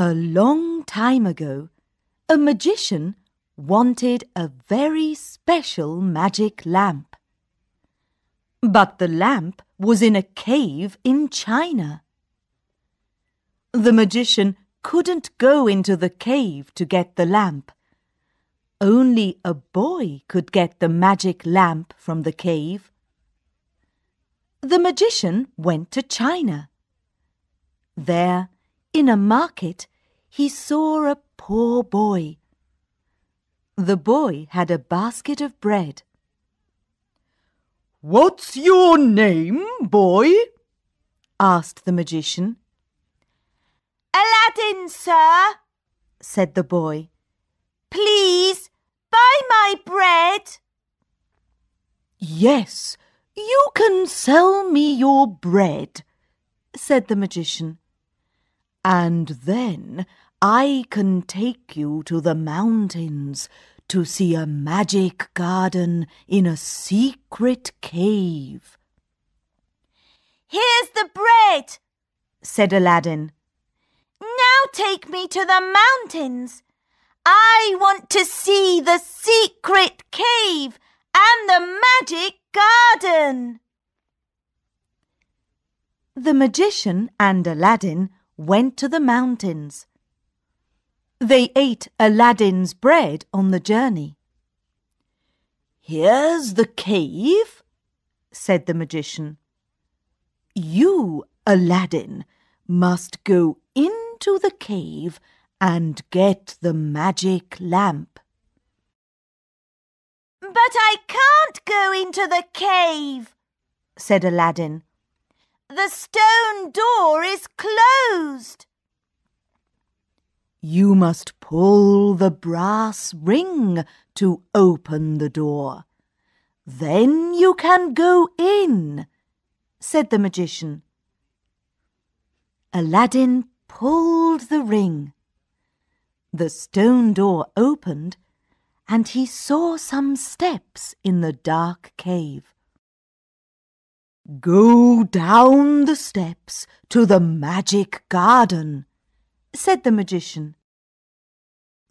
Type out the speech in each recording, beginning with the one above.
A long time ago, a magician wanted a very special magic lamp. But the lamp was in a cave in China. The magician couldn't go into the cave to get the lamp. Only a boy could get the magic lamp from the cave. The magician went to China. There, in a market, he saw a poor boy. The boy had a basket of bread. What's your name, boy? asked the magician. Aladdin, sir, said the boy. Please buy my bread. Yes, you can sell me your bread, said the magician. And then I can take you to the mountains to see a magic garden in a secret cave. Here's the bread, said Aladdin. Now take me to the mountains. I want to see the secret cave and the magic garden. The magician and Aladdin went to the mountains. They ate Aladdin's bread on the journey. Here's the cave, said the magician. You, Aladdin, must go into the cave and get the magic lamp. But I can't go into the cave, said Aladdin. The stone door is closed. You must pull the brass ring to open the door. Then you can go in, said the magician. Aladdin pulled the ring. The stone door opened and he saw some steps in the dark cave. Go down the steps to the magic garden, said the magician.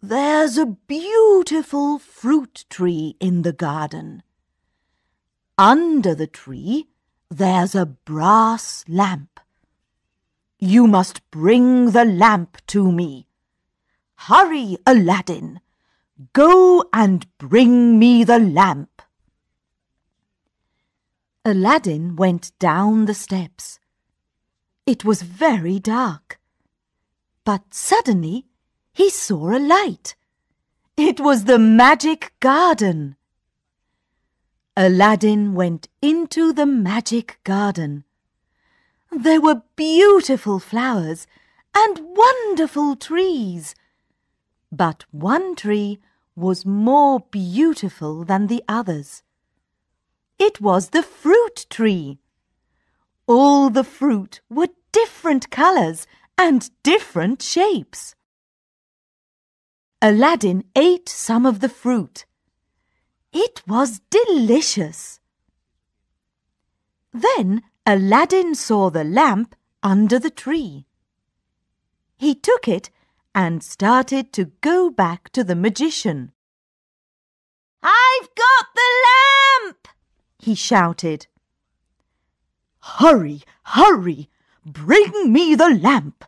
There's a beautiful fruit tree in the garden. Under the tree, there's a brass lamp. You must bring the lamp to me. Hurry, Aladdin. Go and bring me the lamp. Aladdin went down the steps. It was very dark. But suddenly he saw a light. It was the magic garden. Aladdin went into the magic garden. There were beautiful flowers and wonderful trees. But one tree was more beautiful than the others. It was the fruit tree. All the fruit were different colours and different shapes. Aladdin ate some of the fruit. It was delicious. Then Aladdin saw the lamp under the tree. He took it and started to go back to the magician. I've got the lamp! He shouted. Hurry, hurry! Bring me the lamp!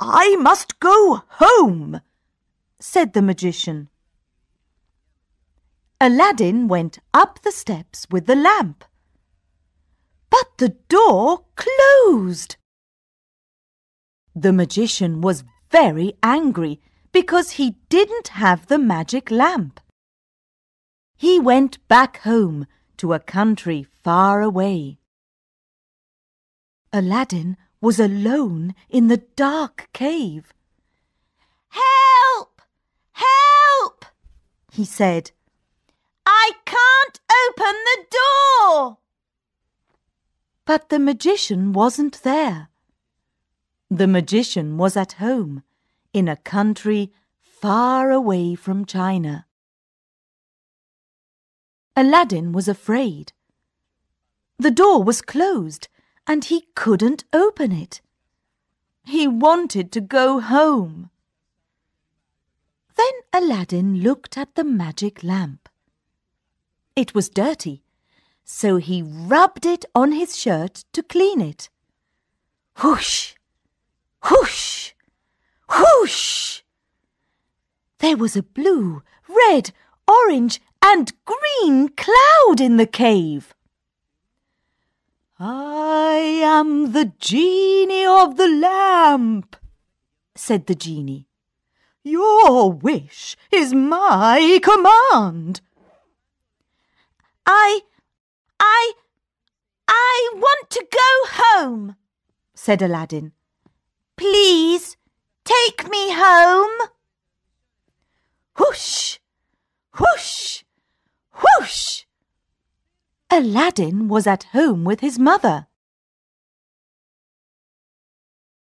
I must go home! said the magician. Aladdin went up the steps with the lamp. But the door closed. The magician was very angry because he didn't have the magic lamp. He went back home to a country far away. Aladdin was alone in the dark cave. Help! Help! he said. I can't open the door. But the magician wasn't there. The magician was at home, in a country far away from China. Aladdin was afraid. The door was closed and he couldn't open it. He wanted to go home. Then Aladdin looked at the magic lamp. It was dirty, so he rubbed it on his shirt to clean it. Whoosh! Whoosh! Whoosh! There was a blue, red, orange, and green cloud in the cave. I am the genie of the lamp, said the genie. Your wish is my command. I, I, I want to go home, said Aladdin. Please take me home. Whoosh! Whoosh! Whoosh! Aladdin was at home with his mother.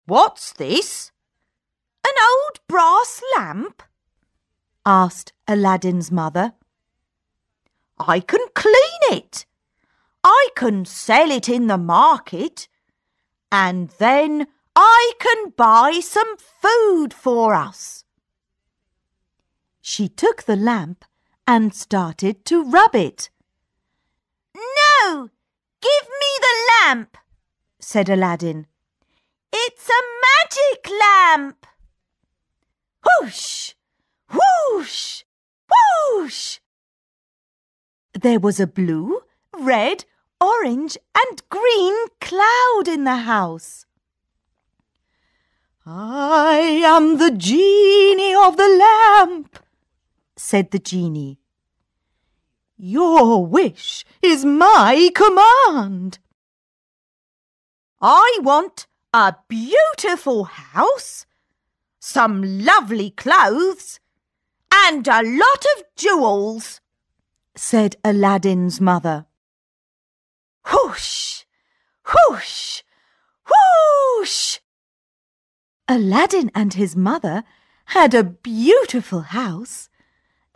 What's this? An old brass lamp? asked Aladdin's mother. I can clean it. I can sell it in the market. And then I can buy some food for us. She took the lamp and started to rub it. No! Give me the lamp, said Aladdin. It's a magic lamp. Whoosh! Whoosh! Whoosh! There was a blue, red, orange, and green cloud in the house. I am the genie of the lamp, said the genie. Your wish is my command. I want a beautiful house, some lovely clothes, and a lot of jewels, said Aladdin's mother. Whoosh! Whoosh! Whoosh! Aladdin and his mother had a beautiful house,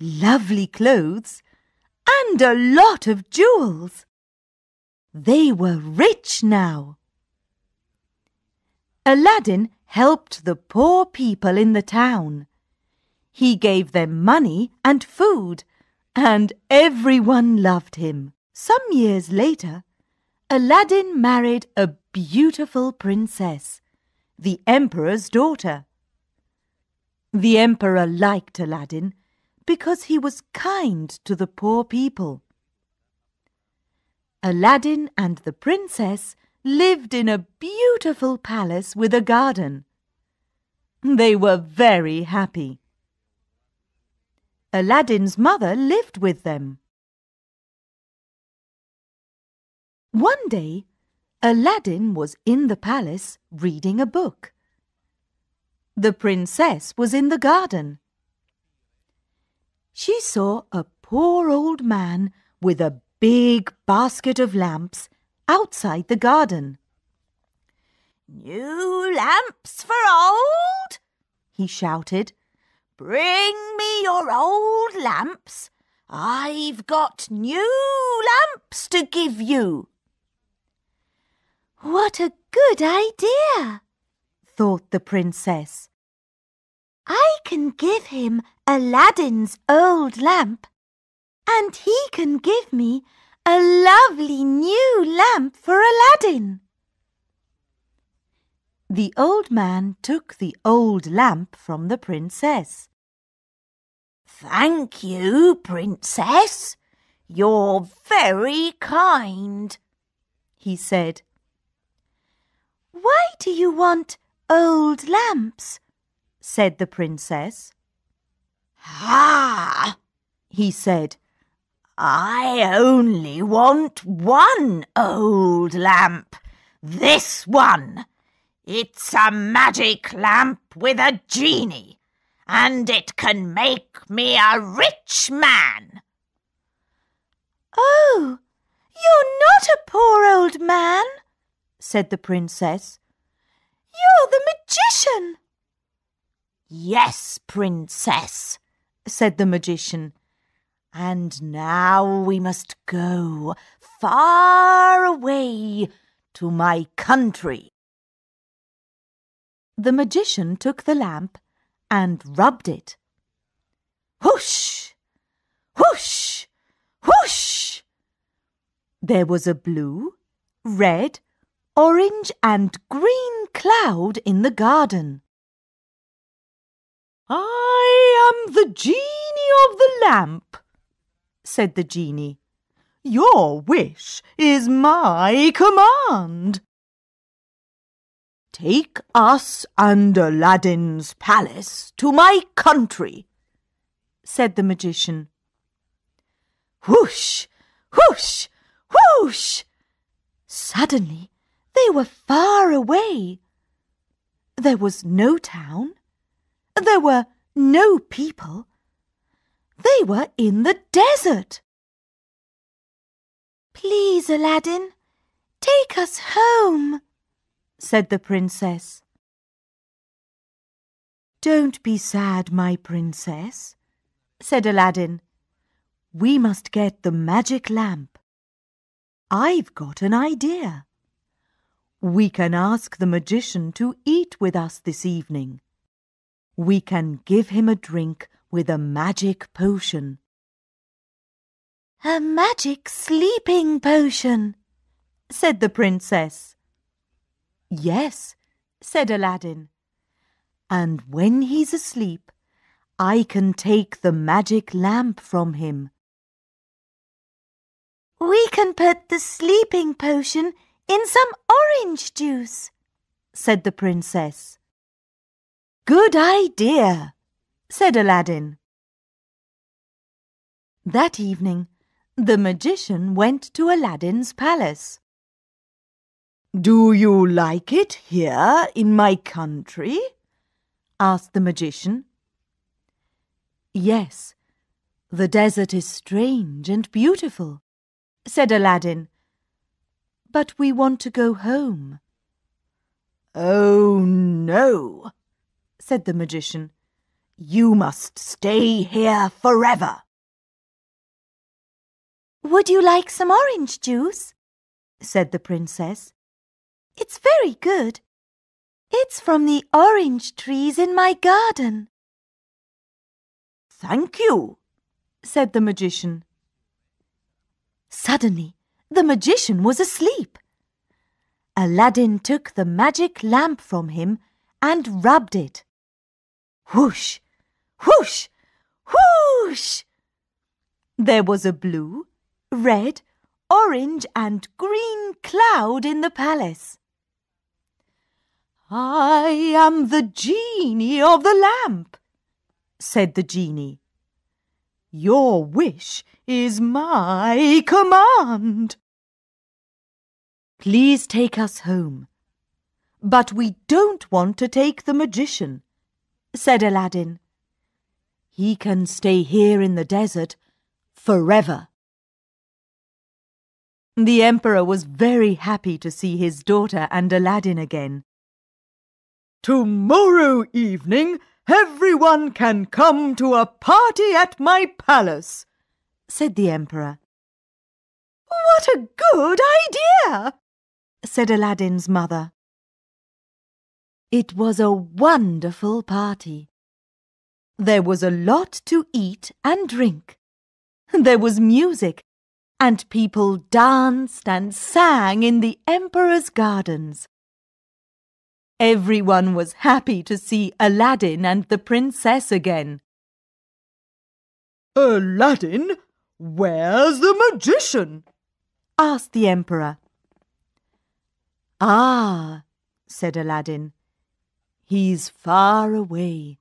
lovely clothes, and a lot of jewels. They were rich now. Aladdin helped the poor people in the town. He gave them money and food, and everyone loved him. Some years later, Aladdin married a beautiful princess, the emperor's daughter. The emperor liked Aladdin because he was kind to the poor people. Aladdin and the princess lived in a beautiful palace with a garden. They were very happy. Aladdin's mother lived with them. One day, Aladdin was in the palace reading a book. The princess was in the garden she saw a poor old man with a big basket of lamps outside the garden. New lamps for old? he shouted. Bring me your old lamps. I've got new lamps to give you. What a good idea, thought the princess. Can give him Aladdin's old lamp, and he can give me a lovely new lamp for Aladdin. The old man took the old lamp from the princess. Thank you, princess. You're very kind, he said. Why do you want old lamps? Said the princess. Ah, he said. I only want one old lamp. This one. It's a magic lamp with a genie, and it can make me a rich man. Oh, you're not a poor old man, said the princess. You're the magician. Yes, princess, said the magician. And now we must go far away to my country. The magician took the lamp and rubbed it. Whoosh! Whoosh! Whoosh! There was a blue, red, orange and green cloud in the garden. I am the genie of the lamp, said the genie. Your wish is my command. Take us and Aladdin's palace to my country, said the magician. Whoosh, whoosh, whoosh! Suddenly they were far away. There was no town. There were no people. They were in the desert. Please, Aladdin, take us home, said the princess. Don't be sad, my princess, said Aladdin. We must get the magic lamp. I've got an idea. We can ask the magician to eat with us this evening. We can give him a drink with a magic potion. A magic sleeping potion, said the princess. Yes, said Aladdin. And when he's asleep, I can take the magic lamp from him. We can put the sleeping potion in some orange juice, said the princess. Good idea, said Aladdin. That evening, the magician went to Aladdin's palace. Do you like it here in my country? asked the magician. Yes, the desert is strange and beautiful, said Aladdin. But we want to go home. Oh, no, said the magician. You must stay here forever. Would you like some orange juice? said the princess. It's very good. It's from the orange trees in my garden. Thank you, said the magician. Suddenly, the magician was asleep. Aladdin took the magic lamp from him and rubbed it. Whoosh, whoosh, whoosh! There was a blue, red, orange and green cloud in the palace. I am the genie of the lamp, said the genie. Your wish is my command. Please take us home. But we don't want to take the magician, said Aladdin. He can stay here in the desert forever. The Emperor was very happy to see his daughter and Aladdin again. Tomorrow evening, everyone can come to a party at my palace, said the Emperor. What a good idea, said Aladdin's mother. It was a wonderful party. There was a lot to eat and drink. There was music and people danced and sang in the Emperor's gardens. Everyone was happy to see Aladdin and the princess again. Aladdin, where's the magician? asked the Emperor. Ah, said Aladdin, he's far away,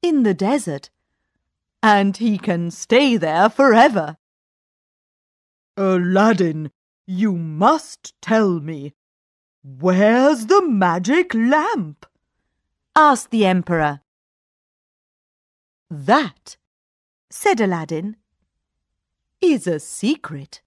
in the desert, and he can stay there forever. Aladdin, you must tell me, where's the magic lamp? asked the Emperor. That, said Aladdin, is a secret.